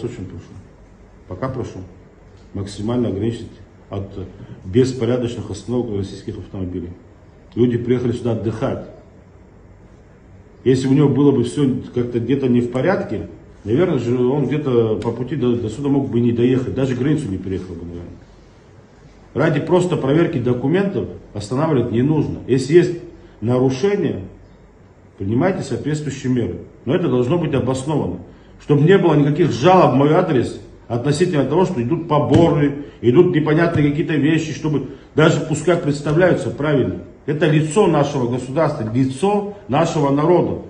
Вас очень прошу, пока прошу, максимально ограничить от беспорядочных остановок российских автомобилей. Люди приехали сюда отдыхать. Если у него было бы все как-то где-то не в порядке, наверное же он где-то по пути до, до сюда мог бы не доехать, даже границу не переехал бы, наверное. Ради просто проверки документов останавливать не нужно. Если есть нарушение, принимайте соответствующие меры. Но это должно быть обосновано. Чтобы не было никаких жалоб в мой адрес относительно того, что идут поборы, идут непонятные какие-то вещи, чтобы даже пускай представляются правильно. Это лицо нашего государства, лицо нашего народа.